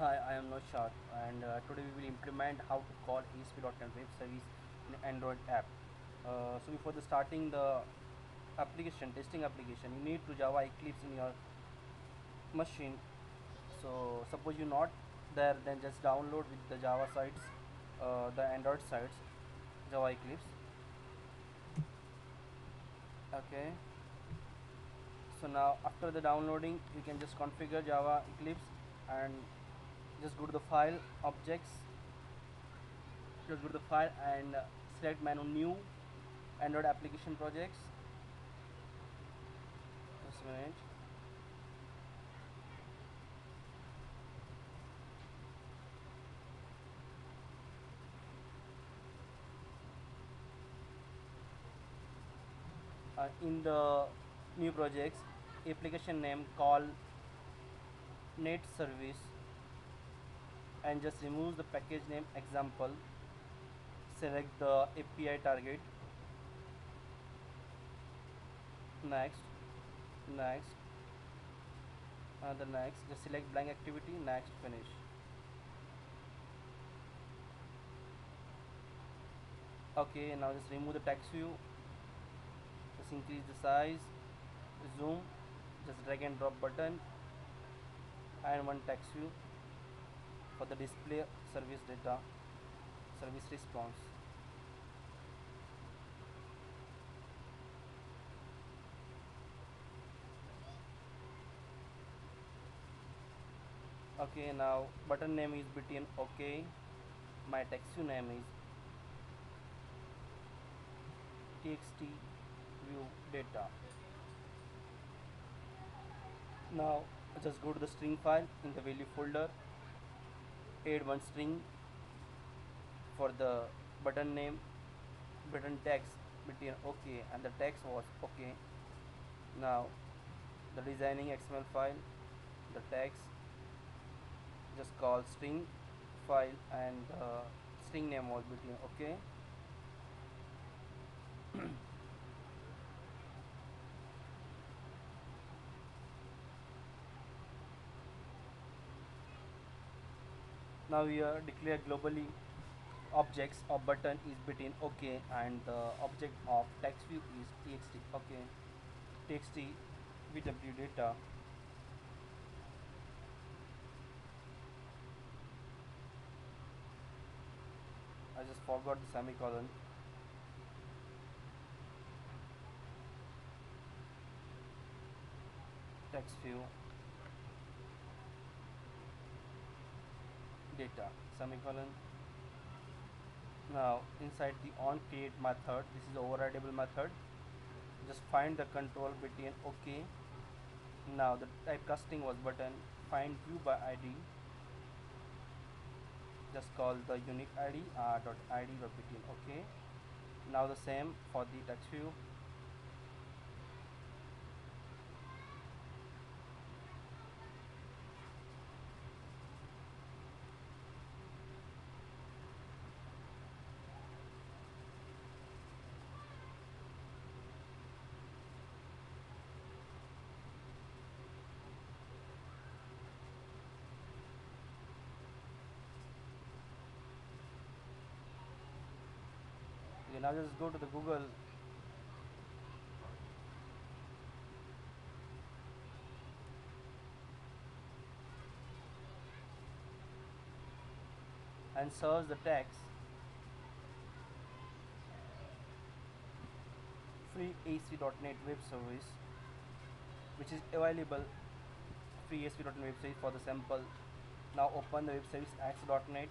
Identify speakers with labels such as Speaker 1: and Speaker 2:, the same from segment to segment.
Speaker 1: Hi, I am Naushad and uh, today we will implement how to call ASP.NET Web Service in Android app. Uh, so before the starting the application, testing application, you need to Java Eclipse in your machine. So suppose you're not there, then just download with the Java sites, uh, the Android sites, Java Eclipse. Okay. So now after the downloading, you can just configure Java Eclipse and just go to the file objects just go to the file and uh, select menu new android application projects. Just a minute. Uh, in the new projects application name call net service and just remove the package name example. Select the API target. Next. Next. And the next. Just select blank activity. Next finish. Okay now just remove the text view. Just increase the size. Zoom. Just drag and drop button. And one text view for the display service data service response. Okay now button name is btn okay. My text name is txt view data. Now just go to the string file in the value folder add one string for the button name button text between ok and the text was ok. Now the designing xml file the text just call string file and uh, string name was between okay now we are declare globally objects of button is between okay and the object of text view is txt. Okay txt vw data. I just forgot the semicolon. Text view data semicolon. Now inside the on create method this is overridable method. Just find the control between ok. Now the type casting was button find view by id just call the unique id uh, dot id between okay now the same for the text view now just go to the google. And search the text. free ASP.NET web service which is available. free ASP.NET web service for the sample. Now open the web service x.net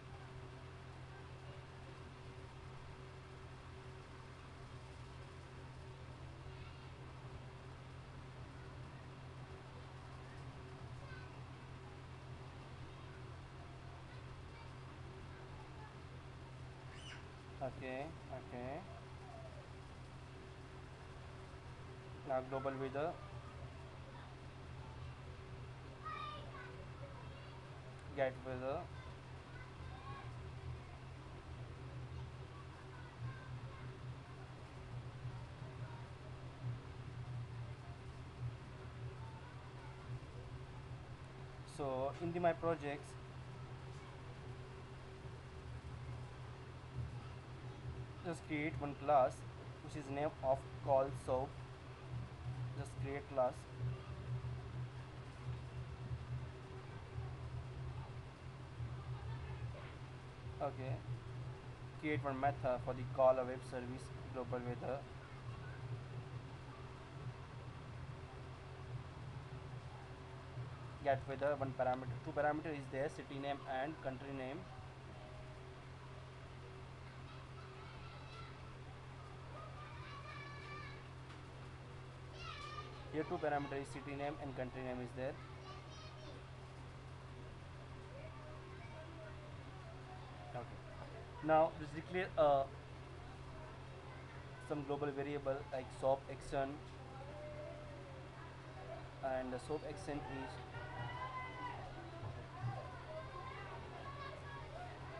Speaker 1: okay okay. Now global weather. Get weather. So in the my projects just create one class which is name of call soap just create class. Okay. Create one method for the call a web service global weather. Get weather one parameter. Two parameter is there city name and country name here two parameter is city name and country name is there. Okay. Now let's declare uh, some global variable like soap action. And the soap action is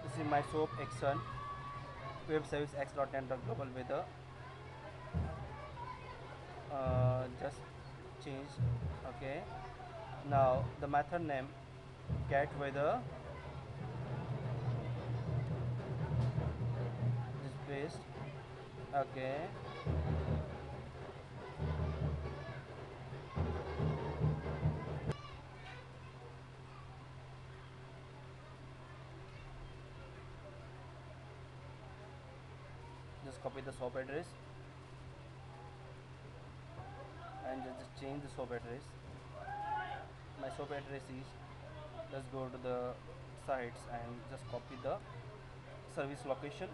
Speaker 1: this is my soap action. Web service x.net global weather. Uh, just change okay? Now the method name get weather. This paste okay. Just copy the soap address and just, change the soap address. My soap address is let's go to the sites and just copy the service location.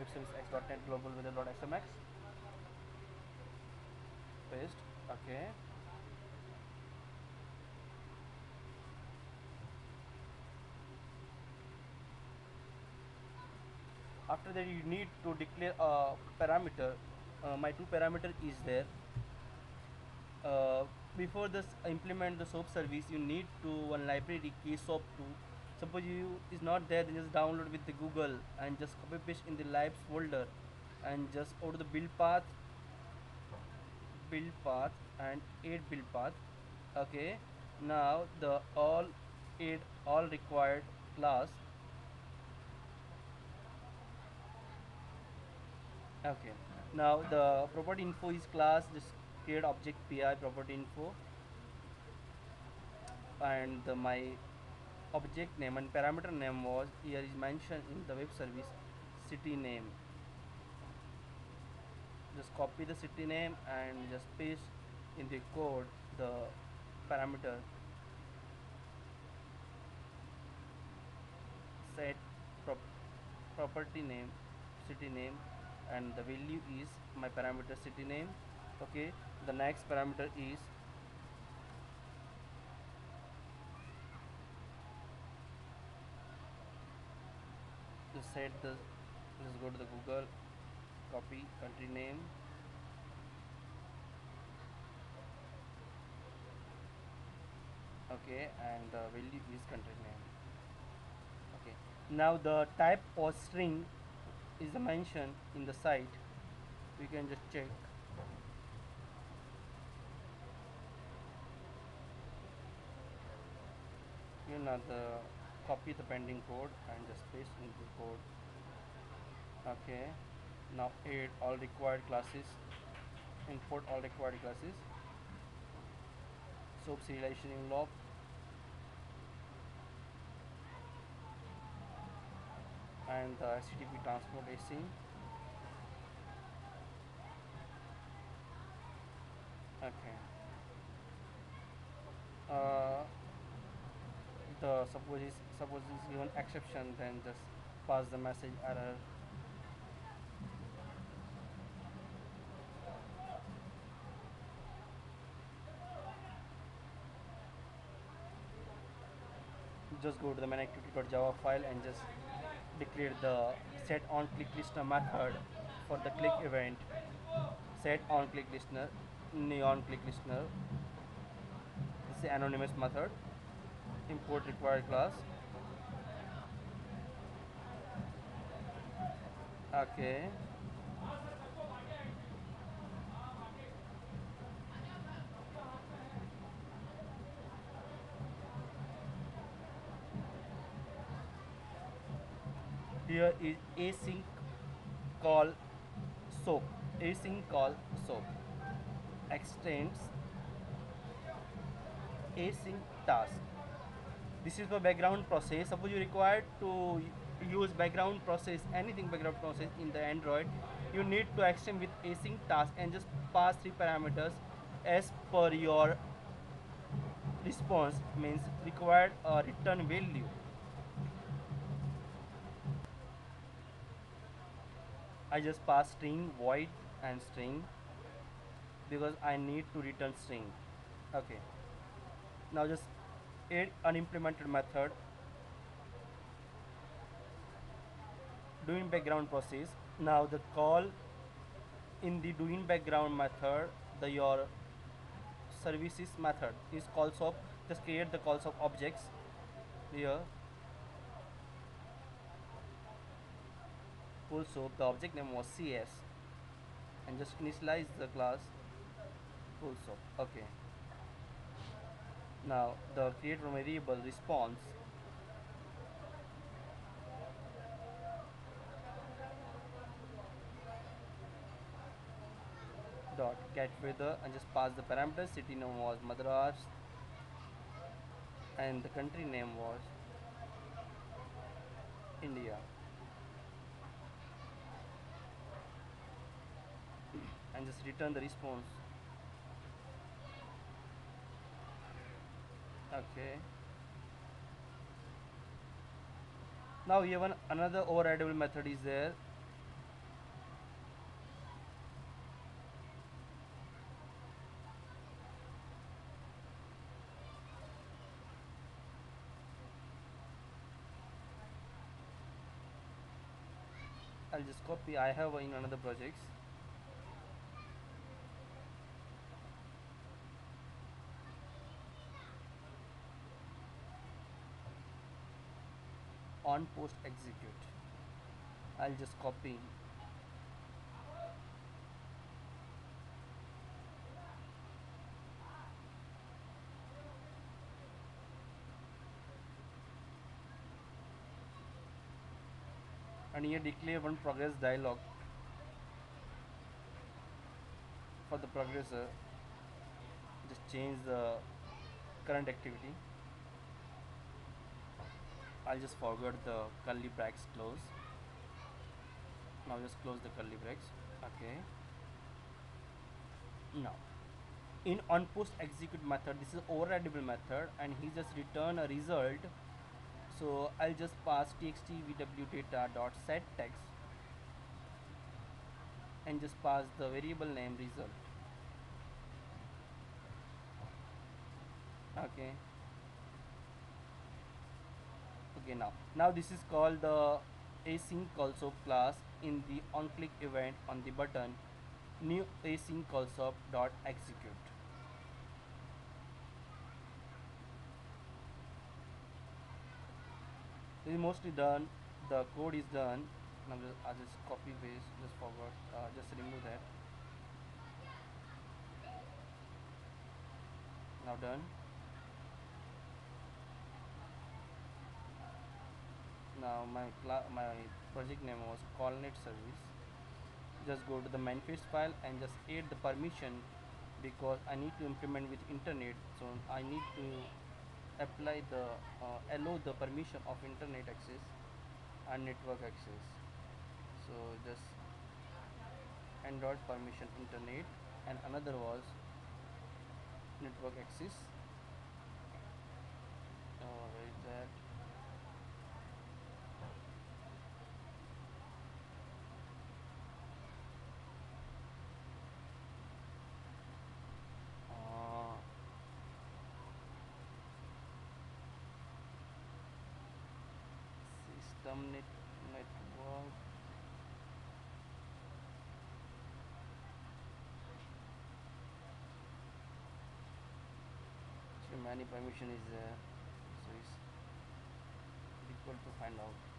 Speaker 1: webservicex.net global weather.xmx paste okay. After that you need to declare a parameter. Uh, my two parameter is there uh, before this implement the soap service you need to one library key soap 2 suppose you is not there then just download with the google and just copy paste in the libs folder and just go to the build path build path and add build path. Okay now the all add all required class. Okay now the property info is class just create object pi property info and the, my object name and parameter name was here is mentioned in the web service city name. Just copy the city name and just paste in the code the parameter. Set prop property name city name and the value is my parameter city name okay the next parameter is set the let's go to the google copy country name. Okay and the value is country name. Okay now the type of string is mentioned in the site. We can just check the copy the pending code and just paste into the code. Okay. Now add all required classes. Import all required classes. Soap serialization log and the HTTP transport SE okay uh, the suppose is suppose is given exception then just pass the message error. Just go to the main activity.java file and just declare the set on click listener method for the click event. Set on click listener neon click listener this is anonymous method import required class. Okay. Here is async call soap. Async call soap. Extends. Async task this is the background process. Suppose you require to use background process anything background process in the android you need to extend with async task and just pass three parameters as per your response means required a return value. I just pass string void and string because I need to return string. Okay. Now just unimplemented method doing background process. Now the call in the doing background method the your services method is call soap just create the call soap objects here. Also the object name was cs and just initialize the class also. Okay now the create variable response. Dot get weather and just pass the parameters city name was madras and the country name was india. And just return the response okay. Now even another overridable method is there. I'll just copy. I have in another projects on post execute. I'll just copy. And here declare one progress dialog for the progressor. Just change the current activity I'll just forget the curly brackets close. Now just close the curly brackets okay. Now in on post execute method this is overridable method and he just return a result. So I'll just pass txt vw data dot set text and just pass the variable name result. Okay okay now now this is called the async also class in the on click event on the button new async also dot execute. This is mostly done the code is done. Now just, I'll just copy paste just forgot uh, just remove that. Now done now my my project name was callnet service. Just go to the manifest file and just add the permission because I need to implement with internet. So I need to apply the uh, allow the permission of internet access and network access. So just android permission internet and another was network access. Uh, where is that uh, network. So many permission is there so it's difficult to find out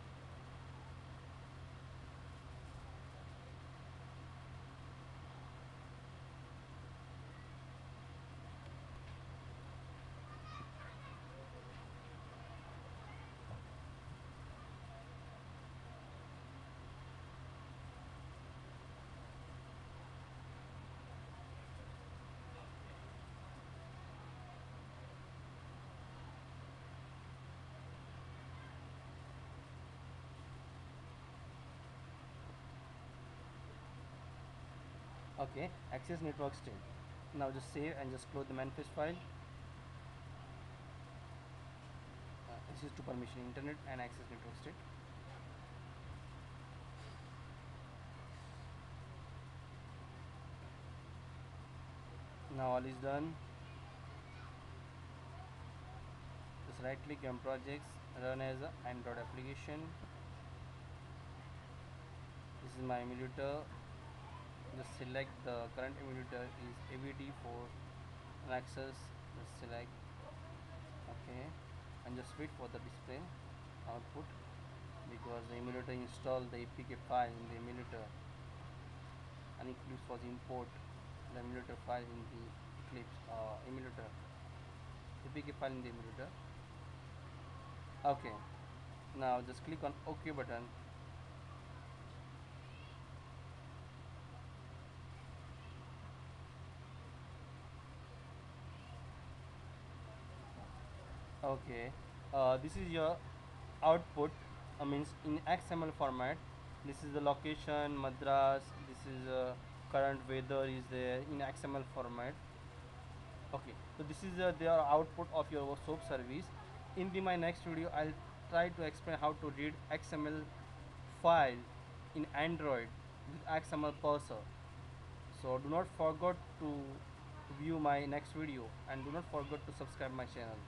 Speaker 1: okay access network state now just save and just close the manifest file. Uh, this is to permission internet and access network state now all is done. Just right click on projects run as android application. This is my emulator just select the current emulator is avd for access just select okay and just wait for the display output because the emulator installed the apk file in the emulator and eclipse was import the emulator file in the eclipse uh, emulator apk file in the emulator. Okay now just click on ok button okay. Uh, this is your output uh, means in xml format. This is the location madras this is uh, current weather is there in xml format. Okay. So this is uh, their output of your soap service. In the my next video i'll try to explain how to read xml file in android with xml parser so do not forget to view my next video and do not forget to subscribe my channel